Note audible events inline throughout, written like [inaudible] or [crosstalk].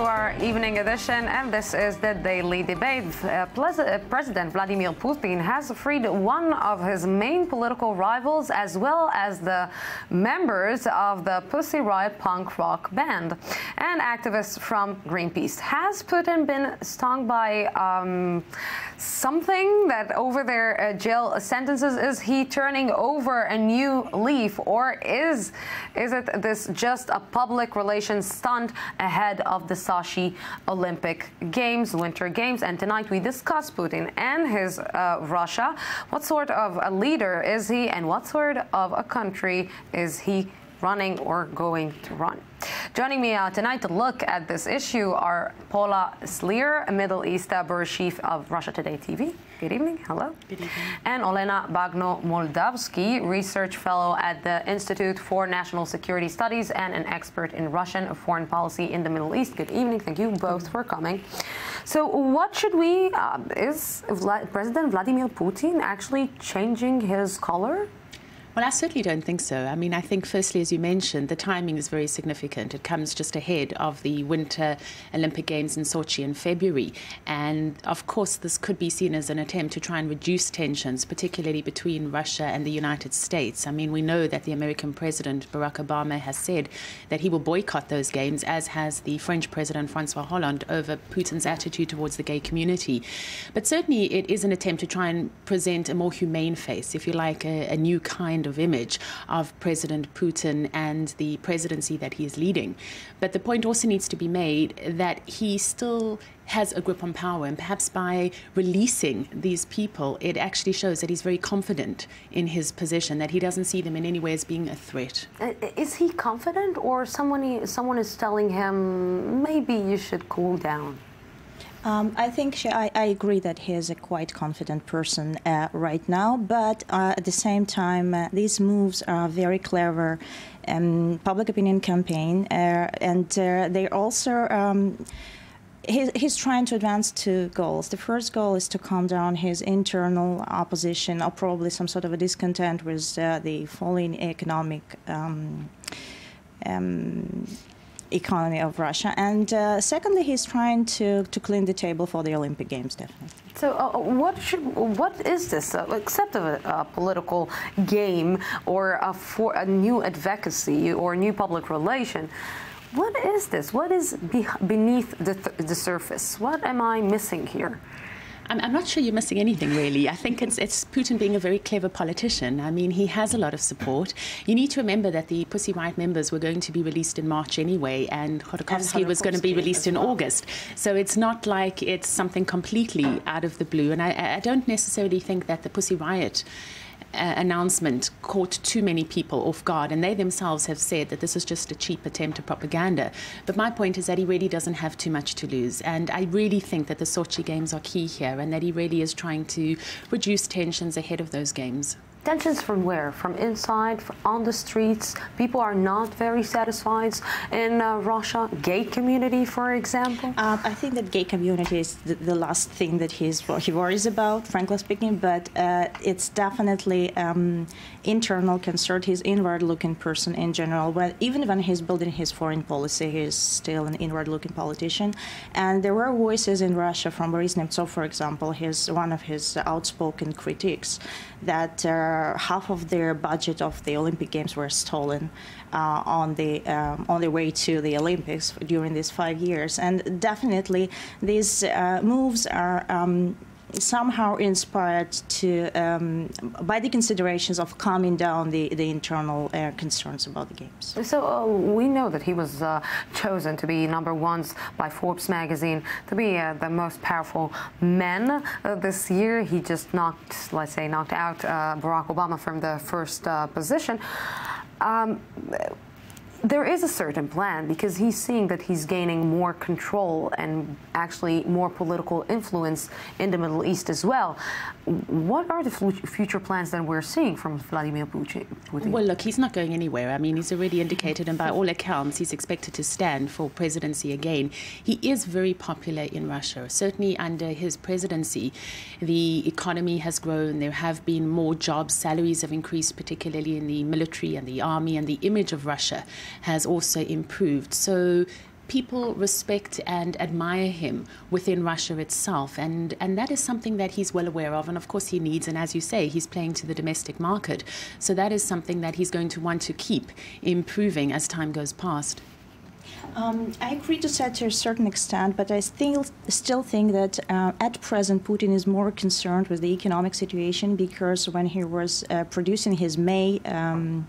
to our evening edition, and this is the Daily Debate. Uh, President Vladimir Putin has freed one of his main political rivals, as well as the members of the Pussy Riot punk rock band and activists from Greenpeace. Has Putin been stung by um, something that over their uh, jail sentences? Is he turning over a new leaf, or is is it this just a public relations stunt ahead of the Sochi Olympic Games, Winter Games? And tonight we discuss Putin and his uh, Russia. What sort of a leader is he, and what sort of a country is he running or going to run? Joining me uh, tonight to look at this issue are Paula Slier, Middle East Bureau Chief of Russia Today TV. Good evening. Hello. Good evening. And Olena Bagno Moldavsky, Research Fellow at the Institute for National Security Studies and an expert in Russian foreign policy in the Middle East. Good evening. Thank you both for coming. So, what should we, uh, is Vla President Vladimir Putin actually changing his color? Well, I certainly don't think so. I mean, I think, firstly, as you mentioned, the timing is very significant. It comes just ahead of the Winter Olympic Games in Sochi in February. And of course, this could be seen as an attempt to try and reduce tensions, particularly between Russia and the United States. I mean, we know that the American President, Barack Obama, has said that he will boycott those games, as has the French President, Francois Hollande, over Putin's attitude towards the gay community. But certainly, it is an attempt to try and present a more humane face, if you like, a, a new kind kind of image of President Putin and the presidency that he is leading. But the point also needs to be made that he still has a grip on power, and perhaps by releasing these people, it actually shows that he's very confident in his position, that he doesn't see them in any way as being a threat. Uh, is he confident, or someone, someone is telling him maybe you should cool down? Um, I think she, I, I, agree that he is a quite confident person uh, right now, but uh, at the same time, uh, these moves are very clever um, public opinion campaign, uh, and uh, they also. Um, He's, he's, trying to advance two goals. The first goal is to calm down his internal opposition, or probably some sort of a discontent with uh, the falling economic um, um, economy of Russia. And uh, secondly, he's trying to, to clean the table for the Olympic Games, definitely. So, uh, what should what is this uh, except a, a, political game or a, for, a new advocacy or new public relation? What is this? What is be beneath the, th the surface? What am I missing here? I'm, I'm, not sure you're missing anything, really. I think it's, it's Putin being a very clever politician. I mean, he has a lot of support. You need to remember that the Pussy Riot members were going to be released in March anyway, and Khodorkovsky was going to be released in well. August. So it's not like it's something completely out of the blue. And I, I don't necessarily think that the Pussy Riot uh, announcement caught too many people off guard, and they themselves have said that this is just a cheap attempt at propaganda. But my point is that he really doesn't have too much to lose, and I really think that the Sochi Games are key here, and that he really is trying to reduce tensions ahead of those games. Tensions from where? From inside, on the streets? People are not very satisfied in uh, Russia. Gay community, for example. Um, I think that gay community is the, the, last thing that he's he worries about, frankly speaking. But uh, it's definitely um, internal concern. He's inward-looking person in general. When, even when he's building his foreign policy, he's still an inward-looking politician. And there were voices in Russia from Boris Nemtsov, for example, his one of his outspoken critics, that uh, half of their budget of the Olympic Games were stolen uh, on the um, on the way to the Olympics during these five years. And definitely, these uh, moves are. Um, somehow inspired to um, by the considerations of calming down the, the internal uh, concerns about the games. So uh, we know that he was uh, chosen to be number one by Forbes magazine to be uh, the most powerful man uh, this year. He just knocked, let's say, knocked out uh, Barack Obama from the first position. Um, there is a certain plan because he's seeing that he's gaining more control and actually more political influence in the Middle East as well. What are the future plans that we're seeing from Vladimir Putin? Well, look, he's not going anywhere. I mean, he's already indicated, and by all accounts, he's expected to stand for presidency again. He is very popular in Russia. Certainly, under his presidency, the economy has grown. There have been more jobs. Salaries have increased, particularly in the military and the army, and the image of Russia has also improved. So people respect and admire him within Russia itself. And, and that is something that he's well aware of. And of course, he needs, and as you say, he's playing to the domestic market. So that is something that he's going to want to keep improving as time goes past. Um, I agree to that to a certain extent, but I still still think that uh, at present Putin is more concerned with the economic situation because when he was uh, producing his May um,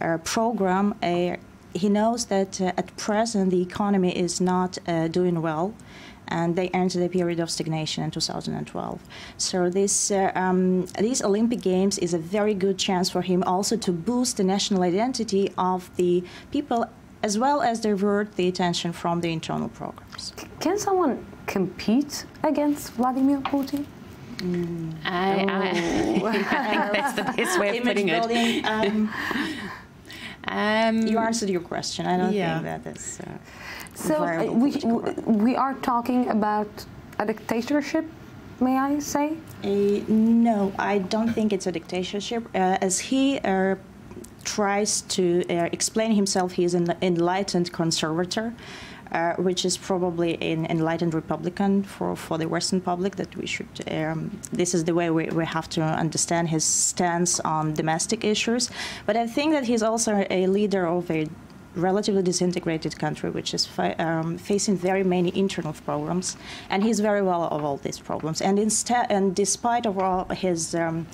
uh, program, uh, he knows that uh, at present the economy is not uh, doing well. And they entered a period of stagnation in 2012. So this um, these Olympic Games is a very good chance for him also to boost the national identity of the people as well as divert the attention from the internal programs. Can someone compete against Vladimir Putin? Mm. I, I, [laughs] I, think that's the best way of putting building, it. Um, [laughs] um, you answered your question. I don't yeah. think that is. Uh, so uh, we we are talking about a dictatorship. May I say? Uh, no, I don't think it's a dictatorship. Uh, as he uh, tries to uh, explain himself, he is an enlightened conservator. Uh, which is probably an enlightened Republican for, for the Western public, that we should, um, this is the way we, we have to understand his stance on domestic issues. But I think that he's also a leader of a relatively disintegrated country, which is um, facing very many internal problems, and he's very well of all these problems. And instead, and despite of all his um,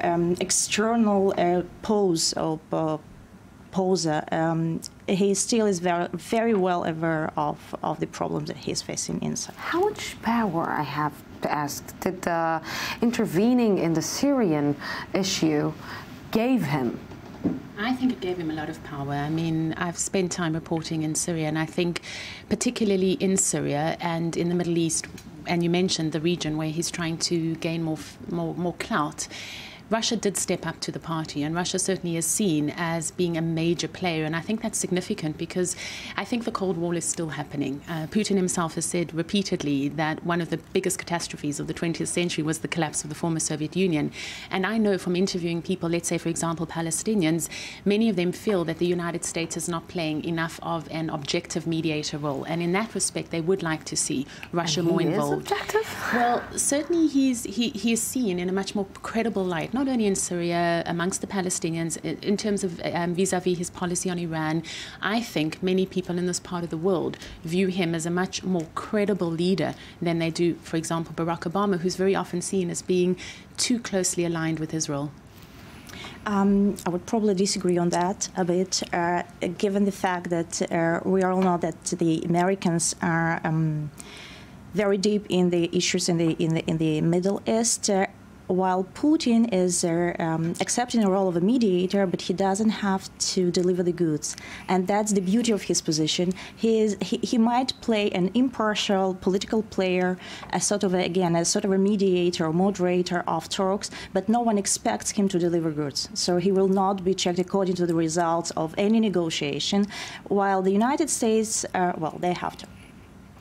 um, external uh, pose of uh, poser, um, he still is very, very well aware of, of the problems that he's facing inside. How much power, I have to ask, did uh, intervening in the Syrian issue gave him? I think it gave him a lot of power. I mean, I've spent time reporting in Syria, and I think, particularly in Syria and in the Middle East, and you mentioned the region where he's trying to gain more, more, more clout. Russia did step up to the party, and Russia certainly is seen as being a major player. And I think that's significant because I think the Cold War is still happening. Uh, Putin himself has said repeatedly that one of the biggest catastrophes of the 20th century was the collapse of the former Soviet Union. And I know from interviewing people, let's say, for example, Palestinians, many of them feel that the United States is not playing enough of an objective mediator role. And in that respect, they would like to see Russia more involved. Well, certainly he's, he, he is seen in a much more credible light not only in Syria, amongst the Palestinians, in terms of um, vis-a-vis his policy on Iran, I think many people in this part of the world view him as a much more credible leader than they do, for example, Barack Obama, who's very often seen as being too closely aligned with Israel. Um, I would probably disagree on that a bit, uh, given the fact that uh, we all know that the Americans are um, very deep in the issues in the in the in the Middle East. Uh, while Putin is uh, um, accepting the role of a mediator, but he doesn't have to deliver the goods. And that's the beauty of his position. He, is, he, he might play an impartial political player, as sort of, a, again, as sort of a mediator or moderator of talks, but no one expects him to deliver goods. So he will not be checked according to the results of any negotiation, while the United States, uh, well, they have to.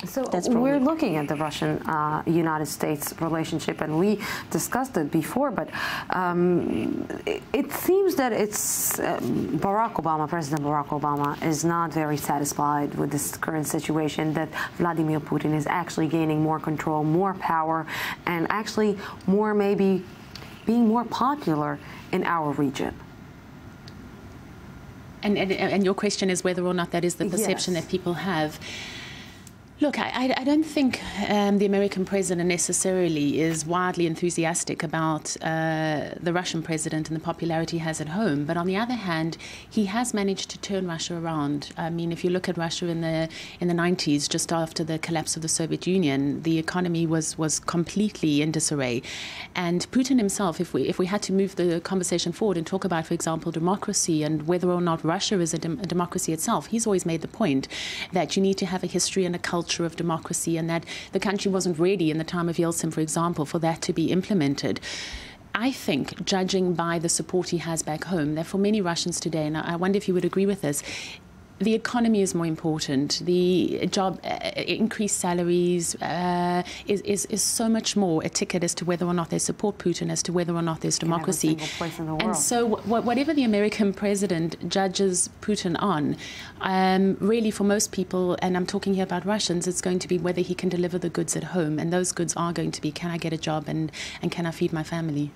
So we're looking at the Russian-United uh, States relationship, and we discussed it before. But um, it, it, seems that it's uh, Barack Obama, President Barack Obama, is not very satisfied with this current situation. That Vladimir Putin is actually gaining more control, more power, and actually more maybe being more popular in our region. And, and, and your question is whether or not that is the perception yes. that people have. Look, I, I don't think um, the American president necessarily is wildly enthusiastic about uh, the Russian president and the popularity he has at home. But on the other hand, he has managed to turn Russia around. I mean, if you look at Russia in the in the 90s, just after the collapse of the Soviet Union, the economy was was completely in disarray. And Putin himself, if we if we had to move the conversation forward and talk about, for example, democracy and whether or not Russia is a, dem- a democracy itself, he's always made the point that you need to have a history and a culture culture of democracy and that the country wasn't ready in the time of Yeltsin, for example, for that to be implemented. I think, judging by the support he has back home, that for many Russians today, and I wonder if you would agree with this, the economy is more important. The job, uh, increased salaries uh, is, is, is so much more a ticket as to whether or not they support Putin, as to whether or not there's democracy. And so, whatever the American president judges Putin on, um, really for most people, and I'm talking here about Russians, it's going to be whether he can deliver the goods at home. And those goods are going to be can I get a job and, and can I feed my family?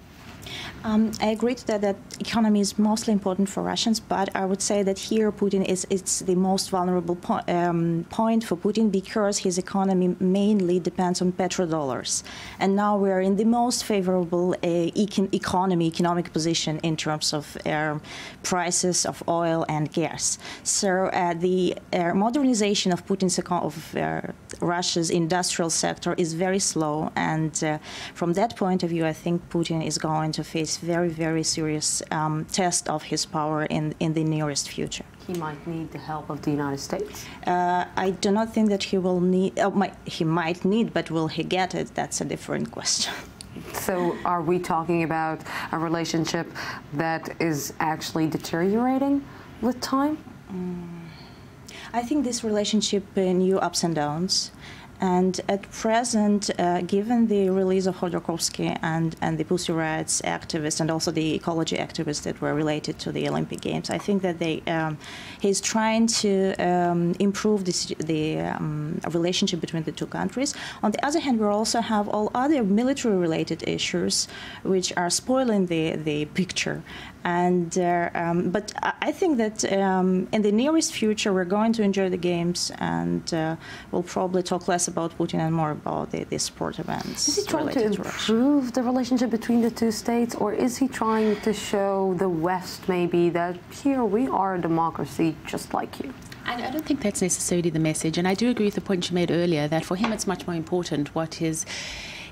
Um, I agree that that economy is mostly important for Russians, but I would say that here Putin is it's the most vulnerable po um, point for Putin because his economy mainly depends on petrodollars, and now we are in the most favorable uh, econ economy economic position in terms of uh, prices of oil and gas. So uh, the uh, modernization of Putin's of uh, Russia's industrial sector is very slow, and uh, from that point of view, I think Putin is going going to face very, very serious um, test of his power in, in the nearest future. He might need the help of the United States. Uh, I do not think that he will need. Oh, might, he might need, but will he get it? That's a different question. So, are we talking about a relationship that is actually deteriorating with time? Mm. I think this relationship uh, knew ups and downs. And at present, uh, given the release of Khodorkovsky and, and the Pussy Riots activists and also the ecology activists that were related to the Olympic Games, I think that they um, he's trying to um, improve this, the um, relationship between the two countries. On the other hand, we also have all other military-related issues which are spoiling the, the picture. And uh, um, but I think that um, in the nearest future we're going to enjoy the games, and uh, we'll probably talk less about Putin and more about the, the sport events. Is he trying to improve to the relationship between the two states, or is he trying to show the West maybe that here we are a democracy just like you? I don't think that's necessarily the message, and I do agree with the point you made earlier that for him it's much more important what his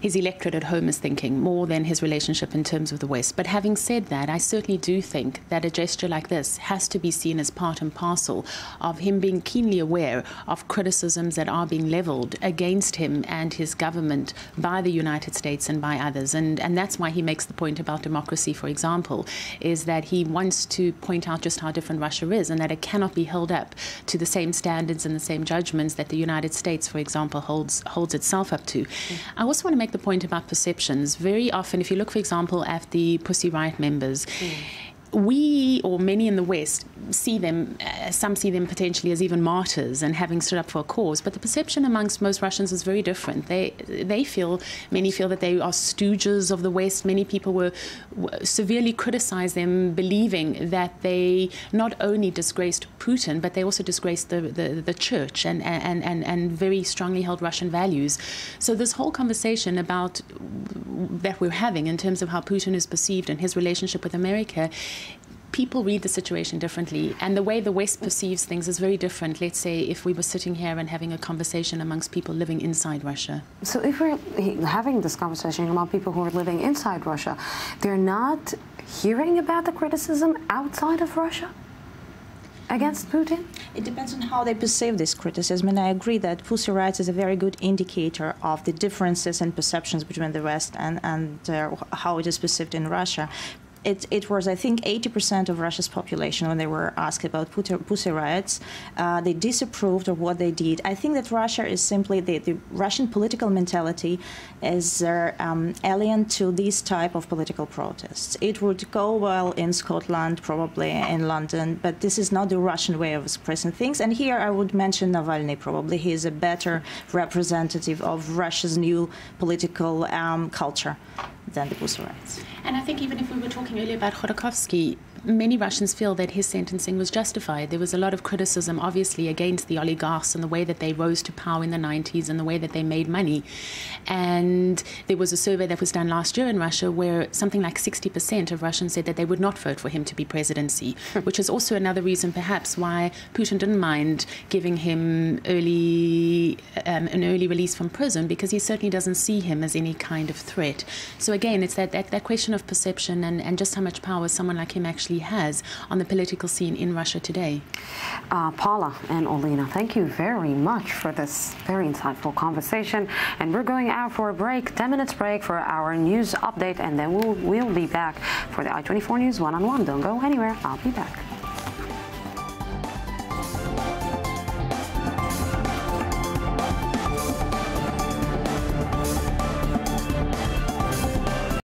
his electorate at home is thinking more than his relationship in terms of the West. But having said that, I certainly do think that a gesture like this has to be seen as part and parcel of him being keenly aware of criticisms that are being leveled against him and his government by the United States and by others. And, and that's why he makes the point about democracy, for example, is that he wants to point out just how different Russia is and that it cannot be held up to the same standards and the same judgments that the United States, for example, holds, holds itself up to. Mm. I also want to make make the point about perceptions. Very often, if you look, for example, at the Pussy Riot members, mm we, or many in the West, see them, uh, some see them potentially as even martyrs and having stood up for a cause. But the perception amongst most Russians is very different. They, they feel, many feel that they are stooges of the West. Many people were, were severely criticized them, believing that they not only disgraced Putin, but they also disgraced the, the, the church and, and, and, and very strongly held Russian values. So this whole conversation about that we're having in terms of how Putin is perceived and his relationship with America people read the situation differently, and the way the West perceives things is very different. Let's say if we were sitting here and having a conversation amongst people living inside Russia. So if we're having this conversation among people who are living inside Russia, they're not hearing about the criticism outside of Russia? against Putin? It depends on how they perceive this criticism, and I agree that Pussy Riots is a very good indicator of the differences in perceptions between the West and, and uh, how it is perceived in Russia it, it was, I think, 80% of Russia's population when they were asked about Pussy riots. Uh, they disapproved of what they did. I think that Russia is simply the, the Russian political mentality is uh, um, alien to these type of political protests. It would go well in Scotland, probably in London, but this is not the Russian way of expressing things. And here I would mention Navalny. Probably he is a better representative of Russia's new political um, culture than the Pussy. And I think even if we were talking earlier about Khodorkovsky, many Russians feel that his sentencing was justified. There was a lot of criticism, obviously, against the oligarchs and the way that they rose to power in the 90s and the way that they made money. And there was a survey that was done last year in Russia where something like 60% of Russians said that they would not vote for him to be presidency, which is also another reason, perhaps, why Putin didn't mind giving him early um, an early release from prison because he certainly doesn't see him as any kind of threat. So again, it's that, that, that question of perception and, and just how much power someone like him actually actually has on the political scene in Russia today. Uh, Paula and Olena, thank you very much for this very insightful conversation. And we're going out for a break, 10 minutes break for our news update, and then we'll, we'll be back for the I-24 News one-on-one. -on -one. Don't go anywhere. I'll be back.